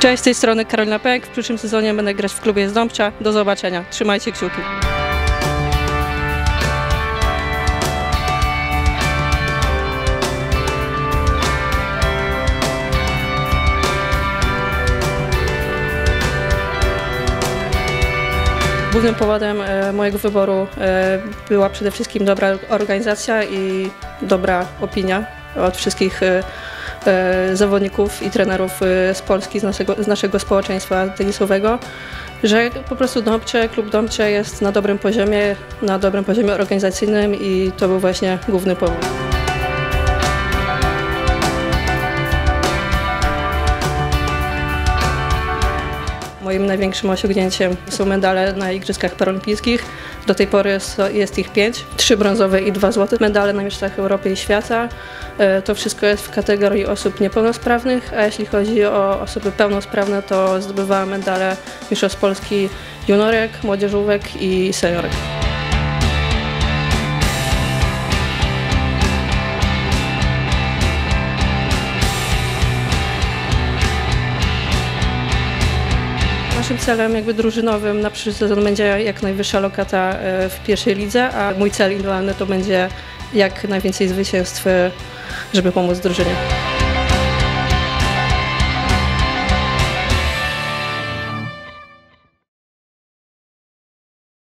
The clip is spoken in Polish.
Cześć, z tej strony Karolina Pęk. W przyszłym sezonie będę grać w klubie z Dąbcza. Do zobaczenia. Trzymajcie kciuki. Głównym powodem e, mojego wyboru e, była przede wszystkim dobra organizacja i dobra opinia od wszystkich e, zawodników i trenerów e, z Polski, z naszego, z naszego społeczeństwa tenisowego, że po prostu Dąbcze, klub Dąbcze jest na dobrym poziomie, na dobrym poziomie organizacyjnym i to był właśnie główny powód. Moim największym osiągnięciem są medale na Igrzyskach Paralimpijskich. Do tej pory jest ich pięć, trzy brązowe i dwa złote medale na Mistrzostwach Europy i Świata. E, To wszystko jest w kategorii osób niepełnosprawnych, a jeśli chodzi o osoby pełnosprawne, to zdobywałam medale Mistrzostw Polski juniorek, młodzieżówek i seniorek. Naszym celem jakby drużynowym na przyszły sezon będzie jak najwyższa lokata e, w pierwszej lidze, a mój cel indywidualny to będzie jak najwięcej zwycięstw, e, żeby pomóc drużynie.